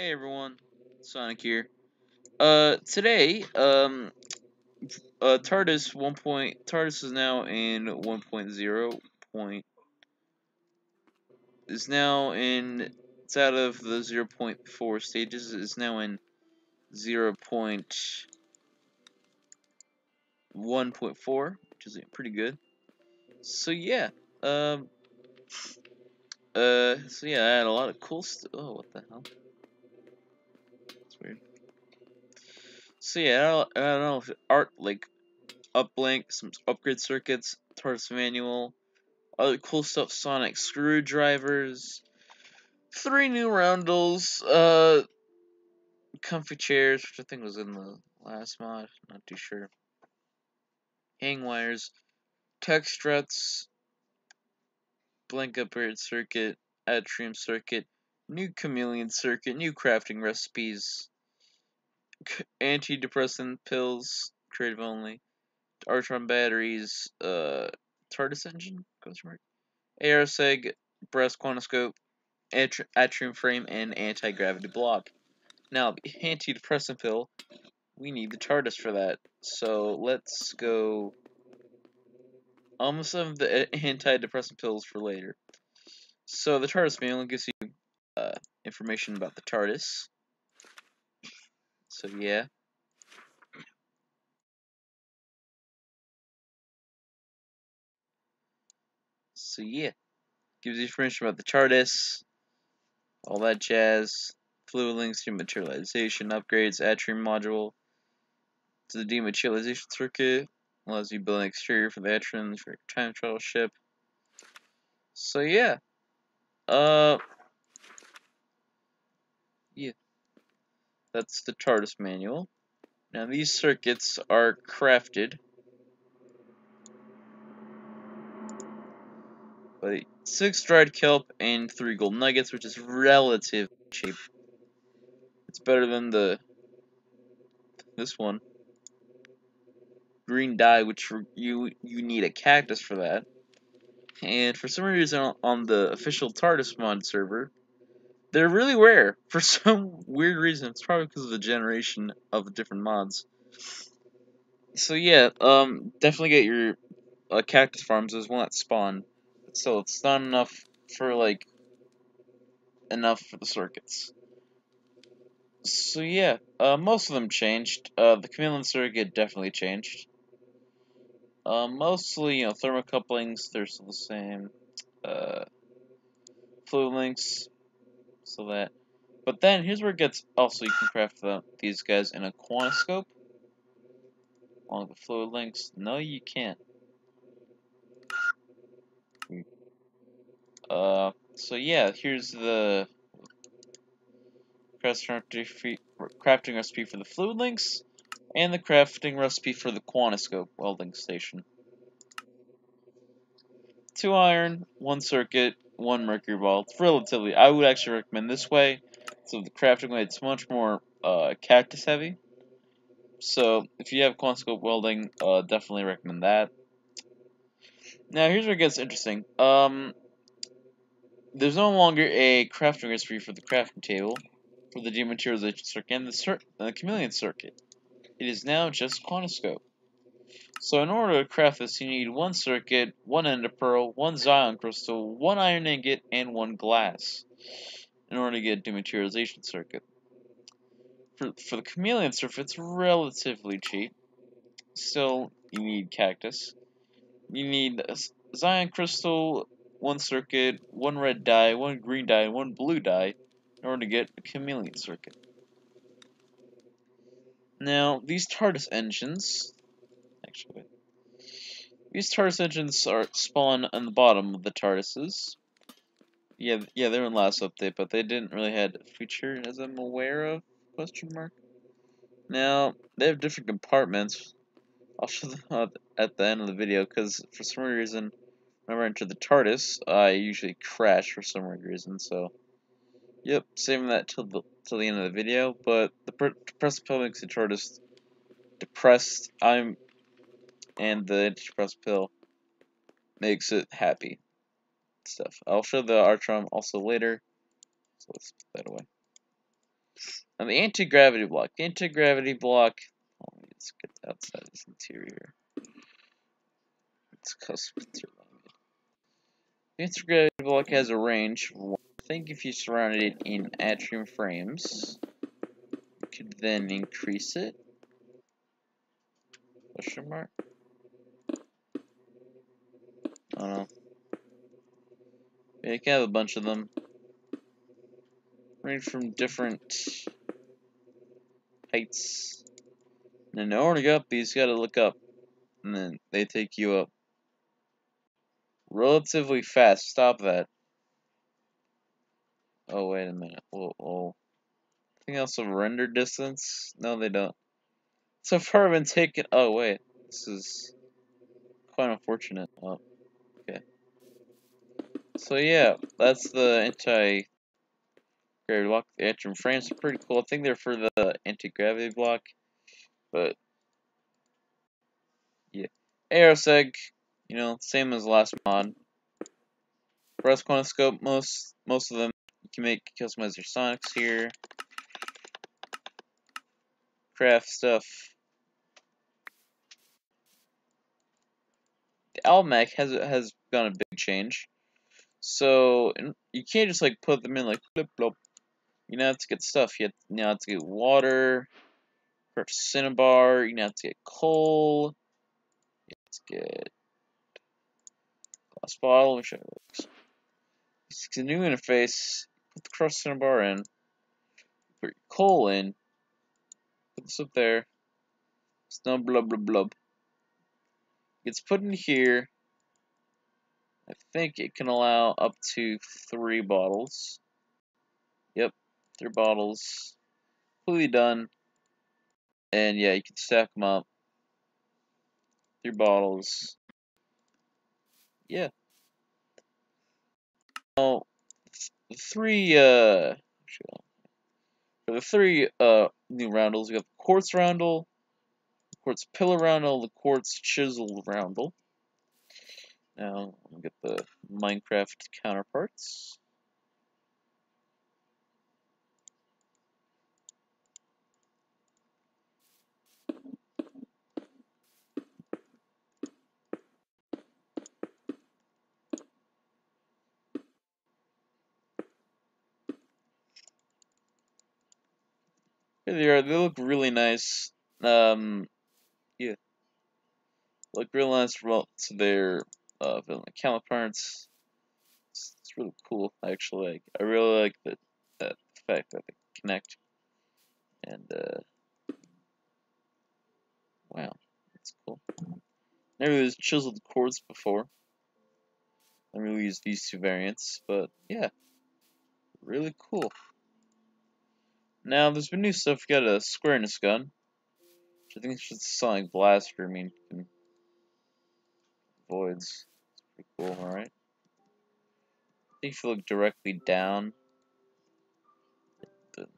Hey everyone, Sonic here. Uh, today, um, uh, TARDIS one point TARDIS is now in 1.0 point is now in it's out of the 0.4 stages It's now in 0.1.4, which is pretty good. So yeah, um, uh, so yeah, I had a lot of cool stuff. Oh, what the hell? Weird. So yeah, I don't, know art like uplink, some upgrade circuits, TARDIS manual, other cool stuff, sonic screwdrivers, three new roundels, uh, comfy chairs, which I think was in the last mod, not too sure. Hang wires, tech struts, blank upgrade circuit, atrium circuit, new chameleon circuit, new crafting recipes, antidepressant pills, creative only, Artron batteries, uh, TARDIS engine, question mark, ARSEG, brass quantoscope, atrium frame, and anti-gravity block. Now, antidepressant pill, we need the TARDIS for that. So let's go. Almost some of the antidepressant pills for later. So the TARDIS manual gives you information about the TARDIS. So yeah. So yeah, gives you information about the TARDIS, all that jazz, fluid links, to materialization, upgrades, atrium module, to the dematerialization circuit, allows you to build an exterior for the atrium for your time travel ship. So yeah, uh, that's the TARDIS manual. Now these circuits are crafted by six dried kelp and three gold nuggets, which is relative cheap. It's better than the this one green dye, which you you need a cactus for that. And for some reason on the official TARDIS mod server, they're really rare for some weird reason. It's probably because of the generation of different mods. So yeah, um, definitely get your uh, cactus farms. There's one that spawn, so it's not enough for like enough for the circuits. So yeah, uh, most of them changed. Uh, the chameleon circuit definitely changed. Uh, mostly, you know, thermocouplings, they're still the same. Uh, fluid links, so that. But then, here's where it gets, also you can craft the, these guys in a quantoscope. Along the fluid links. No, you can't. Uh, so yeah, here's the crafting recipe for the fluid links and the crafting recipe for the quantoscope welding station. Two iron, one circuit, one mercury ball. It's relatively, I would actually recommend this way. So the crafting way, it's much more uh, cactus heavy. So if you have quantoscope welding, uh, definitely recommend that. Now here's where it gets interesting. Um, there's no longer a crafting recipe for the crafting table, for the dematerialization circuit, and the, cir the chameleon circuit. It is now just quantoscope. So in order to craft this, you need one circuit, one ender pearl, one Xion crystal, one iron ingot, and one glass in order to get a dematerialization circuit. For, for the chameleon circuit, it's relatively cheap. Still, you need cactus. You need a Xion crystal, one circuit, one red dye, one green dye, one blue dye in order to get a chameleon circuit. Now, these TARDIS engines, actually, these TARDIS engines are spawn on the bottom of the TARDISes. Yeah, yeah, they're in last update, but they didn't really had feature as I'm aware of. Question mark. Now they have different compartments. I'll show them at the end of the video because for some reason, whenever I enter the TARDIS, I usually crash for some reason. So, yep, saving that till the till the end of the video. But the depressed pill makes the TARDIS depressed. I'm and the antidepressant pill makes it happy. Stuff. I'll show the Artron also later. So let's put that away. Now the anti-gravity block. The anti-gravity block. Oh, let's get outside this interior. It's custom. The anti-gravity block has a range. I think if you surrounded it in atrium frames, you could then increase it. Question mark? I don't know. Yeah, you can have a bunch of them. Range from different heights. And in order to go up, you just gotta look up. And then they take you up. Relatively fast. Stop that. Oh, wait a minute. Whoa, whoa. I think also render distance? No, they don't. So far I've been taken. Oh, wait. This is quite unfortunate. Oh. So, yeah, that's the anti gravity block. The atrium frames are pretty cool. I think they're for the anti gravity block. But, yeah. Aeroseg, you know, same as last mod. Brass quantoscope, most most of them you can make customize your Sonics here. Craft stuff. The Alembic has has gone a big change. So you can't just like put them in like flip flop. You know have to get stuff. You have, you have to get water, cinnabar. You now have to get coal. To get glass bottle. Which works. It's a new interface. Put the crushed cinnabar in. Put your coal in. Put this up there. Snub blub blub blub. It's put in here. I think it can allow up to three bottles. Yep, three bottles. Completely done. And yeah, you can stack them up. Three bottles. Yeah. Now, three, uh, for the three, uh, new roundels, we got the quartz roundel, quartz pillar roundel, the quartz chisel roundel. Now, I'll get the Minecraft counterparts. Here they are. They look really nice. Um, yeah, look real nice Well, to their uh, villain counterparts. It's, it's really cool, actually. I really like the that fact that they connect. And uh, wow, that's cool. Never used chiseled quartz before. I really used these two variants, but yeah, really cool. Now, there's been new stuff. We got a squareness gun, which I think it's just a sonic blaster. I mean, voids. It's pretty cool, alright? I think if you look directly down, it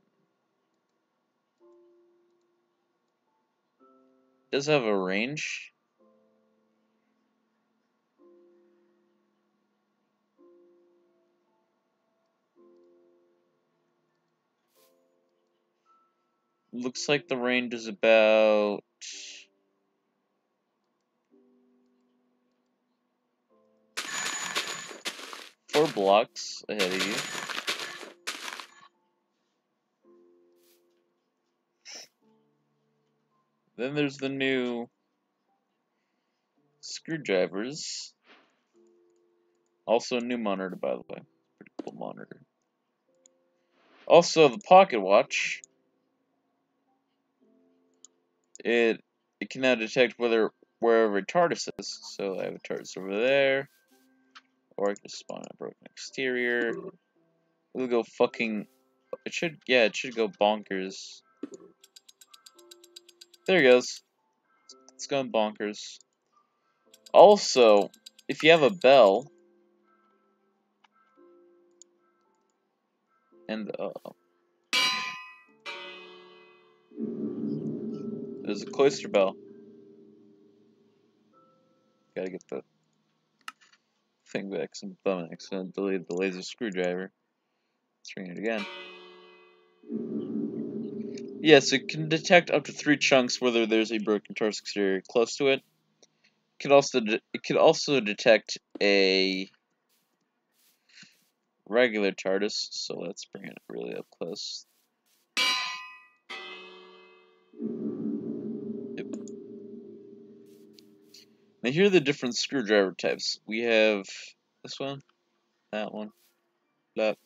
does have a range. looks like the range is about four blocks ahead of you. Then there's the new screwdrivers. Also a new monitor, by the way. Pretty cool monitor. Also, the pocket watch it it can now detect whether wherever TARDIS is. So I have a TARDIS over there. Or I can spawn a broken exterior. It'll go fucking it should yeah, it should go bonkers. There it goes. It's going bonkers. Also, if you have a bell and uh There's a cloister bell. Gotta get the thing back some thumb accident delete the laser screwdriver. Let's ring it again. Yes, it can detect up to three chunks whether there's a broken TARDIS exterior close to it. It can also it could also detect a regular TARDIS. So let's bring it really up close. Now here are the different screwdriver types. We have this one, that one, that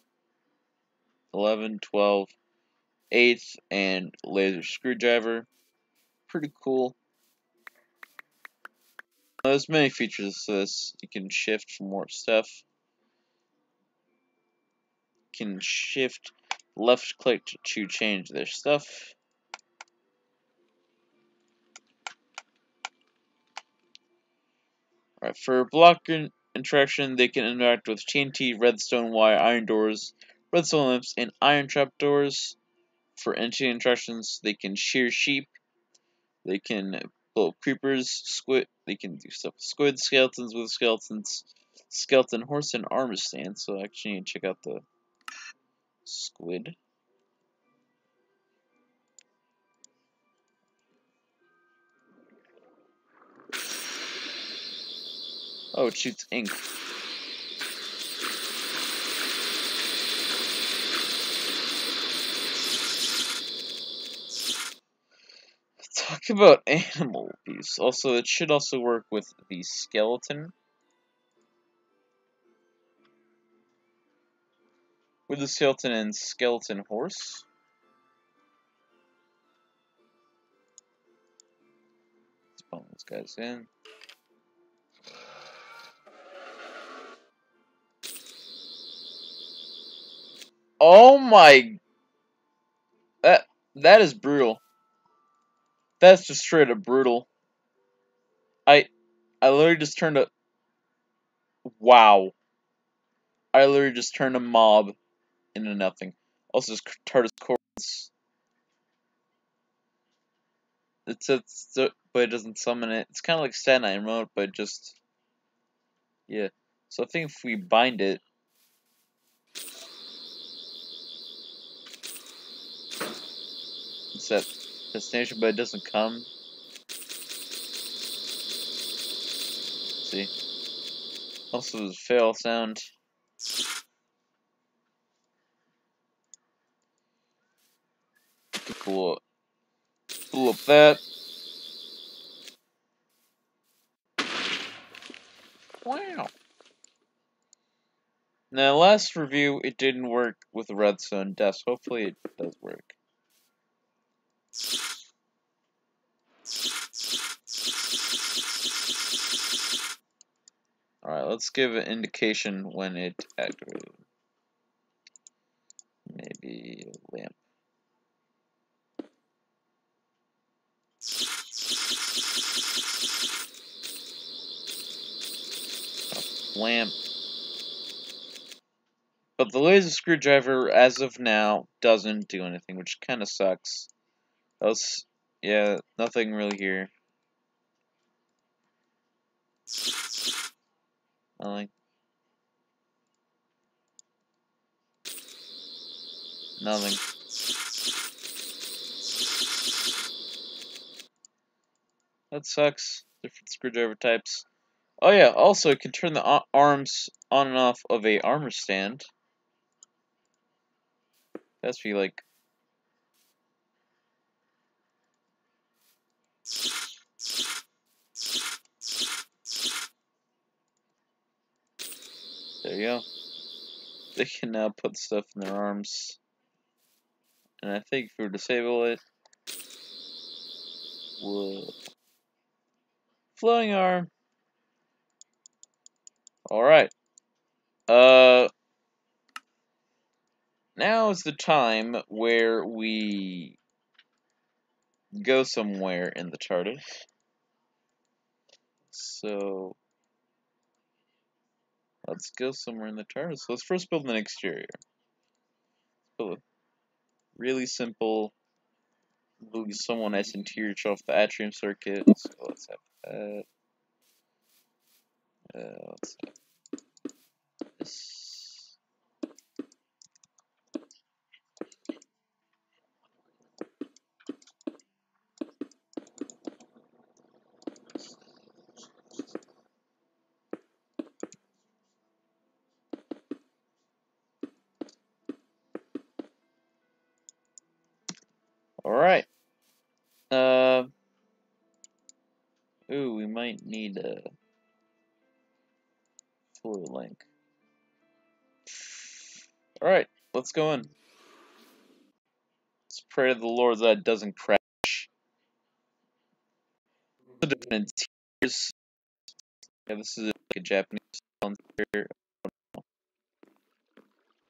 11, 12, 8th, and laser screwdriver. Pretty cool. There's many features to this. You can shift for more stuff. You can shift left click to change their stuff. Alright, for block interaction, they can interact with TNT, redstone wire, iron doors, redstone lamps, and iron trap doors. For entity interactions, they can shear sheep. They can blow creepers, squid. They can do stuff with squid, skeletons with skeletons, skeleton horse, and armor stand. So I actually need to check out the squid. Oh, it shoots ink. Talk about animal abuse. Also, it should also work with the skeleton. With the skeleton and skeleton horse. Let's spawn these guys in. Oh my... That, that is brutal. That's just straight up brutal. I, I literally just turned a... Wow. I literally just turned a mob into nothing. Also, just TARDIS chords. It's, says, but it doesn't summon it. It's kind of like Stat Nine mode, but just... Yeah. So I think if we bind it... It's at destination, but it doesn't come. Let's see. Also, there's a fail sound. Cool. Pull up that. Wow. Now, last review, it didn't work with the redstone dust. Hopefully, it does work. Alright, let's give an indication when it activated. Maybe lamp. Lamp. But the laser screwdriver, as of now, doesn't do anything, which kind of sucks. Else, yeah, nothing really here. Nothing. Nothing. That sucks. Different screwdriver types. Oh yeah, also it can turn the arms on and off of a armor stand. That's be like There you go. They can now put stuff in their arms. And I think if we disable it, whoa. Flowing arm. Alright. Uh, now is the time where we go somewhere in the TARDIS. So, let's go somewhere in the TARDIS. Let's first build an exterior. Build a really simple, really somewhat nice interior off the atrium circuit. So let's have that. Uh, let's have this. Alright. Uh, ooh, we might need a full link. Alright, let's go in. Let's pray to the Lord that it doesn't crash. Different tiers. Yeah, this is like a Japanese tier.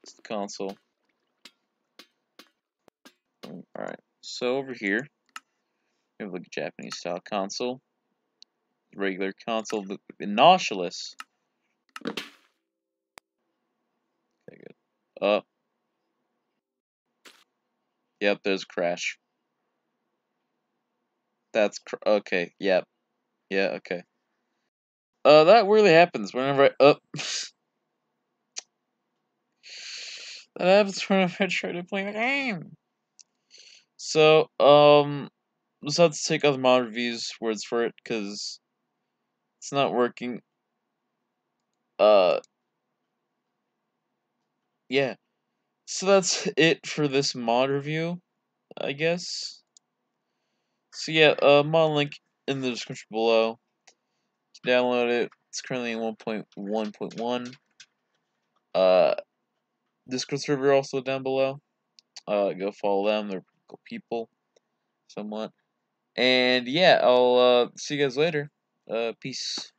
It's the console. Alright, so over here, we have like a Japanese style console. Regular console, the Nautilus. Okay, good. Up. Yep, there's crash. That's cr okay. Yep. Yeah. Okay. Uh, that really happens whenever I up. that happens whenever I try to play the game. So, um, let's have to take other mod reviews words for it because it's not working. Uh, yeah. So that's it for this mod review, I guess. So yeah, uh, mod link in the description below. Download it. It's currently in 1.1.1. Uh, Discord server also down below. Uh, go follow them. They're cool people, somewhat. And yeah, I'll uh, see you guys later. Uh, peace.